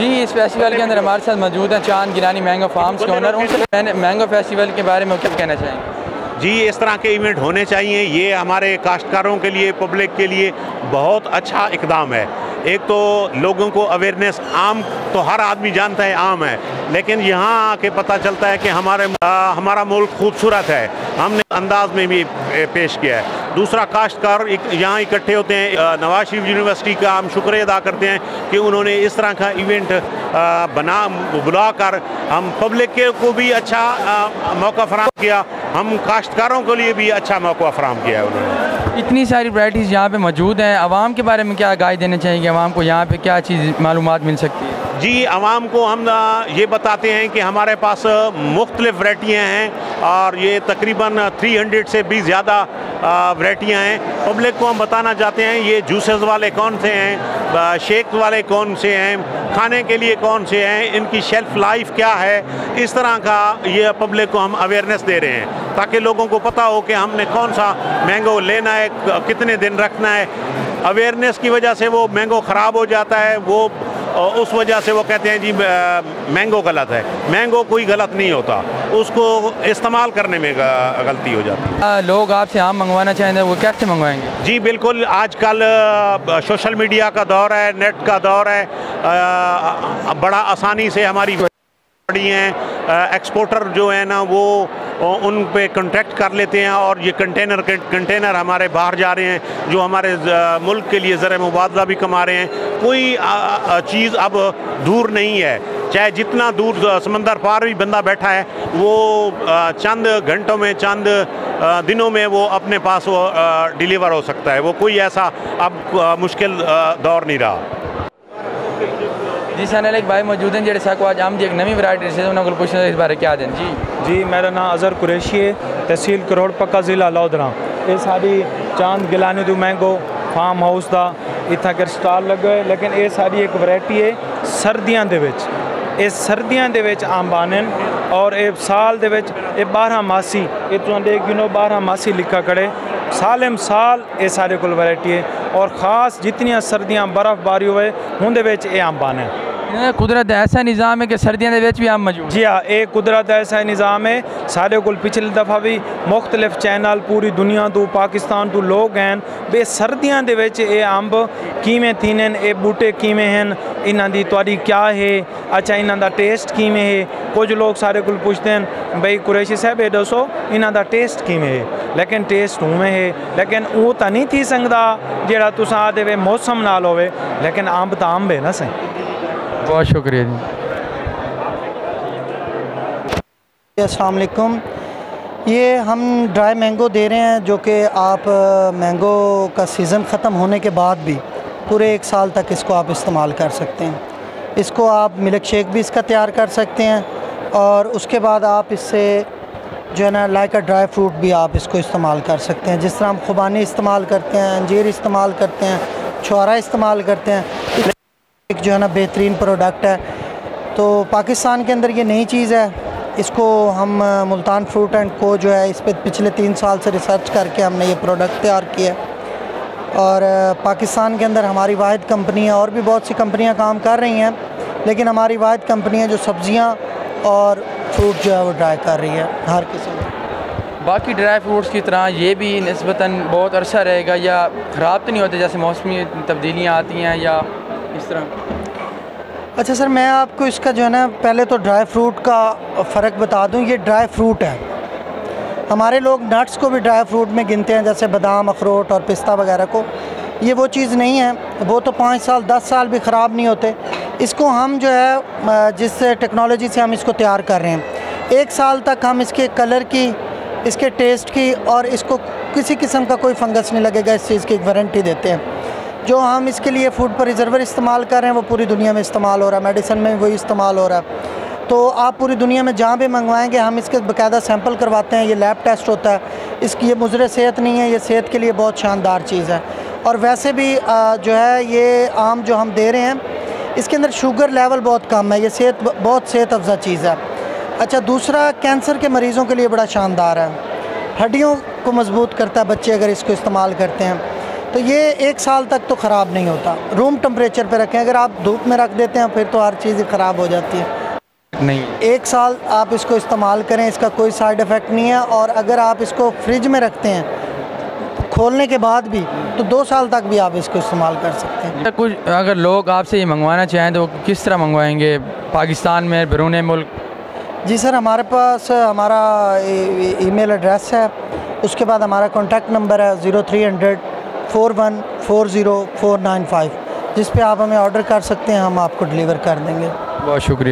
जी इस फेस्टिवल के अंदर हमारे साथ मौजूद हैं चाँद गिरानी मैंगो फार्म्स के ओनर उनसे मैंने मैंगो फेस्टिवल के बारे में क्या कहना चाहेंगे? जी इस तरह के इवेंट होने चाहिए। ये हमारे काश्तकारों के लिए पब्लिक के लिए बहुत अच्छा इकदाम है। एक तो लोगों को अवेयरनेस आम तो हर आदमी जानता है आम है। लेकिन यहाँ आके पता चलता है कि हमारे आ, हमारा मुल्क खूबसूरत है। हमने अंदाज में भी पेश किया है। दूसरा काश्तकार यहाँ इकट्ठे होते हैं। नवाज़ शरीफ यूनिवर्सिटी का हम शुक्र अदा करते हैं कि उन्होंने इस तरह का इवेंट बना बुलाकर हम पब्लिक के को भी अच्छा मौका फराम किया। हम काश्तकारों के लिए भी अच्छा मौका फराम किया उन्होंने। इतनी सारी वराइटीज़ यहाँ पे मौजूद हैं। आवाम के बारे में क्या गाय देना चाहिए आवाम को यहाँ पे क्या चीज़ मालूम मिल सकती है? जी आवाम को हम ये बताते हैं कि हमारे पास मुख्तलिफ़ वराइटियाँ हैं और ये तकरीबन 300 से भी ज़्यादा वराइटियाँ हैं। पब्लिक को हम बताना चाहते हैं, ये जूसेस वाले कौन से हैं शेक वाले कौन से हैं, खाने के लिए कौन से हैं, इनकी शेल्फ़ लाइफ क्या है? इस तरह का ये पब्लिक को हम अवेयरनेस दे रहे हैं, ताकि लोगों को पता हो कि हमने कौन सा मैंगो लेना है कितने दिन रखना है। अवेयरनेस की वजह से वो मैंगो ख़राब हो जाता है, वो और उस वजह से वो कहते हैं जी मैंगो गलत है। मैंगो कोई गलत नहीं होता। उसको इस्तेमाल करने में गलती हो जाती है। लोग आपसे आम मंगवाना चाहेंगे वो कैसे मंगवाएँगे? जी बिल्कुल आजकल सोशल मीडिया का दौर है नेट का दौर है। बड़ा आसानी से हमारी बड़ी हैं एक्सपोर्टर जो है ना वो उन पे कॉन्ट्रैक्ट कर लेते हैं और ये कंटेनर कंटेनर हमारे बाहर जा रहे हैं, जो हमारे मुल्क के लिए ज़र मुबादला भी कमा रहे हैं। कोई चीज़ अब दूर नहीं है। चाहे जितना दूर समंदर पार भी बंदा बैठा है, वो चंद घंटों में, चंद दिनों में वो अपने पास वो डिलीवर हो सकता है। वो कोई ऐसा अब मुश्किल दौर नहीं रहा। जी सैनल एक भाई मौजूद हैं, जेडे साको आज आम जी एक नवी वैरायटी से उन्होंने पूछना इस बारे क्या दें जी जी, मेरा नाम अज़हर कुरैशी है, तहसील करोड़ पक्का ज़िला लौधरा ये सारी चाँद गिलानी तू मैंगो फार्म हाउस का इतना कर स्टाल लगे लेकिन ये सारी एक वैरायटी है, सर्दियों के सर्दियों के अंब आने और ये साल के बारह मासी, ये देख गिनो बारह मासी लिखा करे सालम साल ये सारे को वैरायटी है, और ख़ास जितनियाँ सर्दियाँ बर्फबारी हुए उनके ये अंब आने कुदरत ऐसा निज़ाम है कि सर्दियों के भी आम मौजूद जी हाँ एक कुदरत ऐसा निज़ाम है सारे को पिछली दफ़ा भी मुख्तलिफ़ चैनल पूरी दुनिया तो पाकिस्तान तो लोग हैं बे सर्दियों के अंब किमें थीने ये बूटे किमें हैं इन्हों की तरी क्या है अच्छा इन्हों का टेस्ट किमें है कुछ लोग सारे को पूछते हैं बई कुरैशी साहब ये दसो इन्हों का टेस्ट किमें है लेकिन टेस्ट उमें है लेकिन वो तो नहीं थी सकता जोड़ा तुस मौसम नाल हो लेकिन अंब तो अंब है ना सही बहुत शुक्रिया जी। असलकुम ये हम ड्राई मैंगो दे रहे हैं, जो कि आप मैंगो का सीज़न ख़त्म होने के बाद भी पूरे एक साल तक इसको आप इस्तेमाल कर सकते हैं। इसको आप मिल्क शेक भी इसका तैयार कर सकते हैं और उसके बाद आप इससे जो है ना, लाइक अ ड्राई फ्रूट भी आप इसको इस्तेमाल कर सकते हैं। जिस तरह हम खुबानी इस्तेमाल करते हैं, अंजीर इस्तेमाल करते हैं, छुआरा इस्तेमाल करते हैं जो है ना बेहतरीन प्रोडक्ट है। तो पाकिस्तान के अंदर ये नई चीज़ है। इसको हम मुल्तान फ्रूट एंड को जो है, इस पर पिछले तीन साल से रिसर्च करके हमने ये प्रोडक्ट तैयार किया और पाकिस्तान के अंदर हमारी वाद कंपनी है, और भी बहुत सी कंपनियाँ काम कर रही हैं, लेकिन हमारी वाद कंपनी है जो सब्ज़ियाँ और फ्रूट जो है वो ड्राई कर रही है, हर किस्म बाकी ड्राई फ्रूट्स की तरह ये भी नस्बता बहुत अरसा रहेगा या ख़राब तो नहीं होते जैसे मौसमी तब्दीलियाँ आती हैं या इस तरह। अच्छा सर, मैं आपको इसका जो है ना, पहले तो ड्राई फ्रूट का फ़र्क बता दूँ, ये ड्राई फ्रूट है। हमारे लोग नट्स को भी ड्राई फ्रूट में गिनते हैं, जैसे बादाम, अखरोट और पिस्ता वगैरह को। ये वो चीज़ नहीं है, वो तो पाँच साल, दस साल भी ख़राब नहीं होते। इसको हम जो है जिस टेक्नोलॉजी से हम इसको तैयार कर रहे हैं, एक साल तक हम इसके कलर की, इसके टेस्ट की और इसको किसी किस्म का कोई फंगस नहीं लगेगा, इस चीज़ की वारंटी देते हैं। जो हम इसके लिए फ़ूड पर रिजर्वर इस्तेमाल कर रहे हैं, वो पूरी दुनिया में इस्तेमाल हो रहा है। मेडिसन में वही इस्तेमाल हो रहा है। तो आप पूरी दुनिया में जहाँ भी मंगवाएँगे, हम इसके बाकायदा सैंपल करवाते हैं। ये लैब टेस्ट होता है। इसकी ये मुजर सेहत नहीं है। ये सेहत के लिए बहुत शानदार चीज़ है। और वैसे भी जो है, ये आम जो हम दे रहे हैं, इसके अंदर शुगर लेवल बहुत कम है। ये सेहत, बहुत सेहत अफजा चीज़ है। अच्छा दूसरा कैंसर के मरीज़ों के लिए बड़ा शानदार है। हड्डियों को मज़बूत करता है बच्चे अगर इसको इस्तेमाल करते हैं। तो ये एक साल तक तो ख़राब नहीं होता। रूम टेम्परेचर पे रखें अगर आप धूप में रख देते हैं फिर तो हर चीज़ ख़राब हो जाती है। नहीं। एक साल आप इसको इस्तेमाल करें इसका कोई साइड इफ़ेक्ट नहीं है और अगर आप इसको फ्रिज में रखते हैं खोलने के बाद भी तो दो साल तक भी आप इसको इस्तेमाल कर सकते हैं। अच्छा, कुछ अगर लोग आपसे ये मंगवाना चाहें तो किस तरह मंगवाएँगे? पाकिस्तान में बैरून मुल्क? जी सर हमारे पास हमारा ईमेल एड्रेस है। उसके बाद हमारा कॉन्टैक्ट नंबर है zero three hundred four one four zero four nine five, जिस पे आप हमें ऑर्डर कर सकते हैं, हम आपको डिलीवर कर देंगे। बहुत शुक्रिया।